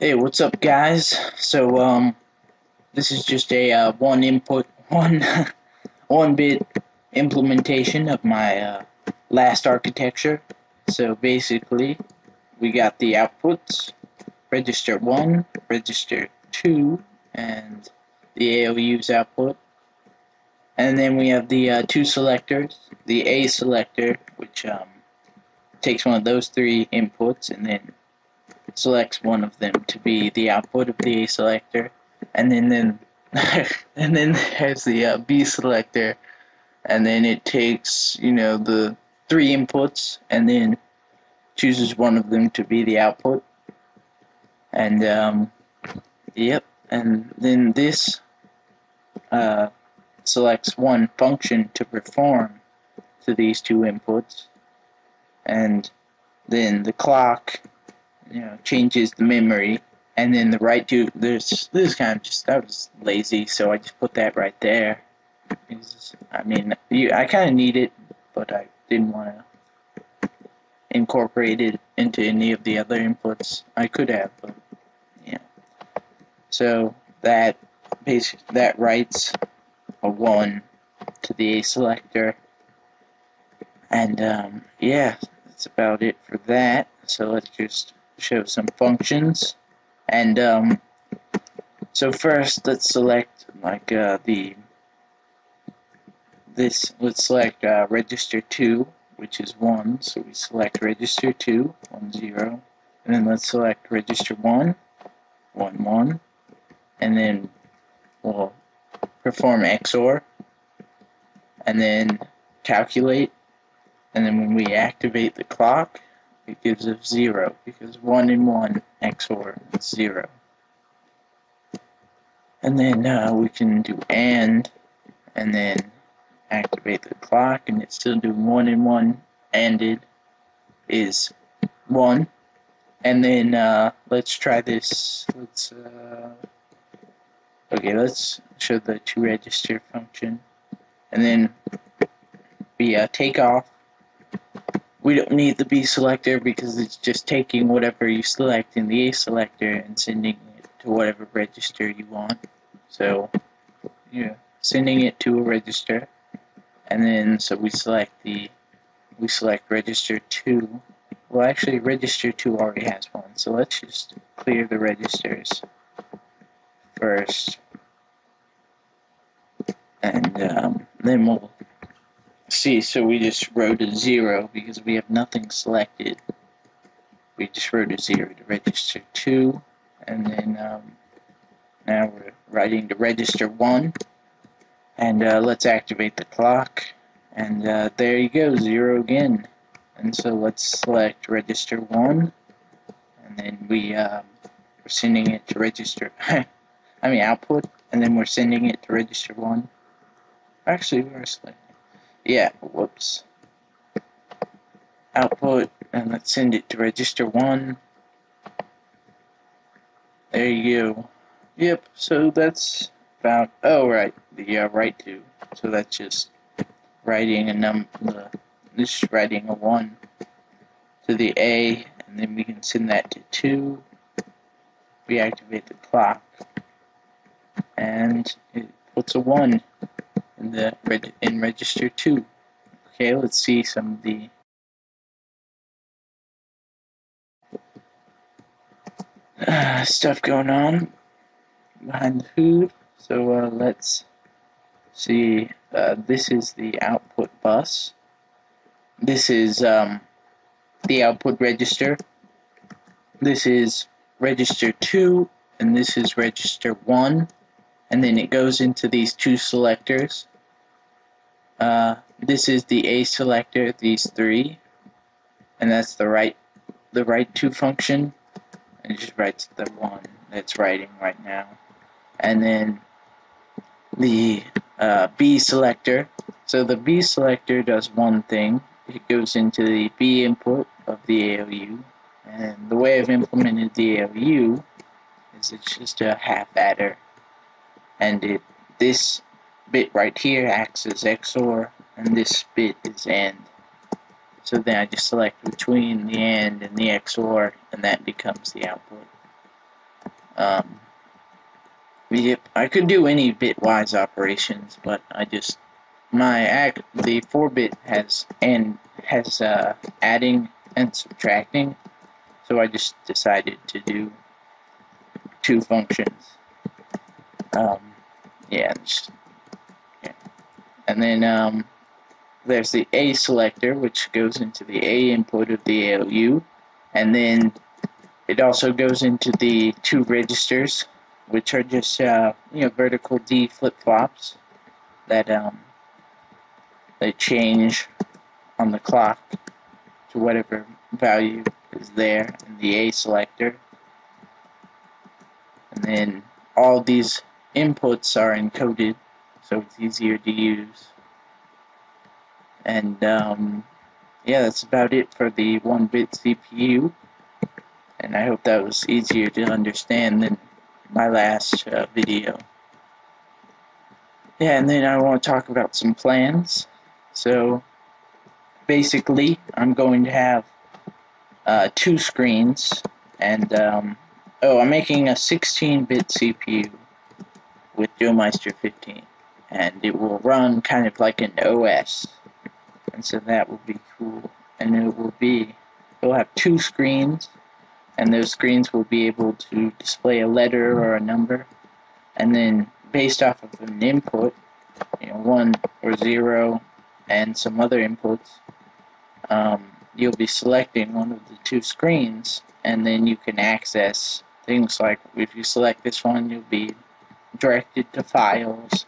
Hey, what's up, guys? So, um, this is just a uh, one input, one, one bit implementation of my uh, last architecture. So basically, we got the outputs, register one, register two, and the ALU's output. And then we have the uh, two selectors, the A selector, which um, takes one of those three inputs and then selects one of them to be the output of the A selector, and then then and then there's the uh, B selector, and then it takes you know the three inputs and then chooses one of them to be the output, and um, yep, and then this uh, selects one function to perform to these two inputs, and then the clock you know changes the memory. And then the write to this this kind of just that was lazy so I just put that right there. I mean you, I kind of need it but I didn't want to incorporate it into any of the other inputs I could have but yeah. So that base that writes a 1 to the A selector. And um, yeah that's about it for that. So let's just show some functions. And um, so first, let's select like uh, the this. Let's select uh, register two, which is one. So we select register two, one zero, and then let's select register one, one one, and then we'll perform XOR, and then calculate, and then when we activate the clock, it gives us 0 because 1 and 1 XOR is 0. And then uh, we can do AND and then activate the clock and it's still doing 1 and 1 ANDed is 1. And then uh, let's try this. Let's uh, okay. Let's show the to register function, and then we uh, take off we don't need the B selector because it's just taking whatever you select in the A selector and sending it to whatever register you want. So, yeah, sending it to a register, and then so we select the we select register two. Well, actually, register two already has one, so let's just clear the registers first, and um, then we'll See, so we just wrote a zero because we have nothing selected. We just wrote a zero to register two, and then um, now we're writing to register one. And uh, let's activate the clock, and uh, there you go, zero again. And so let's select register one, and then we uh, we're sending it to register. I mean output, and then we're sending it to register one. Actually, we're selecting yeah, whoops. Output, and let's send it to register 1. There you go. Yep, so that's about, oh right, the uh, write to. So that's just writing a num, just writing a 1 to the A, and then we can send that to 2. We activate the clock, and it puts a 1 in the in register 2. Okay, let's see some of the uh, stuff going on behind the hood. So uh, let's see. Uh, this is the output bus. This is um, the output register. This is register 2, and this is register 1. And then it goes into these two selectors. Uh, this is the A selector, these three, and that's the right, the write to function. And it just writes the one that's writing right now. And then the uh, B selector. So the B selector does one thing. It goes into the B input of the ALU. And the way I've implemented the ALU is it's just a half adder. And it this bit right here acts as XOR and this bit is AND. So then I just select between the AND and the XOR and that becomes the output. Um, yep, I could do any bitwise operations, but I just my act the 4-bit has and has uh, adding and subtracting, so I just decided to do two functions. Um, yeah, just, and then um, there's the A selector, which goes into the A input of the ALU, and then it also goes into the two registers, which are just uh, you know vertical D flip flops that um, they change on the clock to whatever value is there in the A selector. And then all these inputs are encoded, so it's easier to use. And um, yeah, that's about it for the one-bit CPU. And I hope that was easier to understand than my last uh, video. Yeah, and then I want to talk about some plans. So basically, I'm going to have uh, two screens, and um, oh, I'm making a 16-bit CPU with JoeMeister 15, and it will run kind of like an OS, and so that will be cool. And it will be, it'll have two screens, and those screens will be able to display a letter or a number, and then based off of an input, you know, one or zero, and some other inputs, um, you'll be selecting one of the two screens, and then you can access things like if you select this one, you'll be directed to files.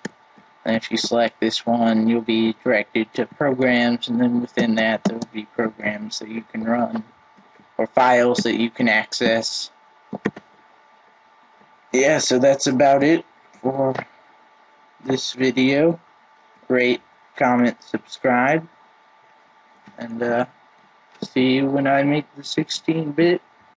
And if you select this one, you'll be directed to programs, and then within that, there will be programs that you can run or files that you can access. Yeah, so that's about it for this video. Rate, comment, subscribe, and uh, see you when I make the 16 bit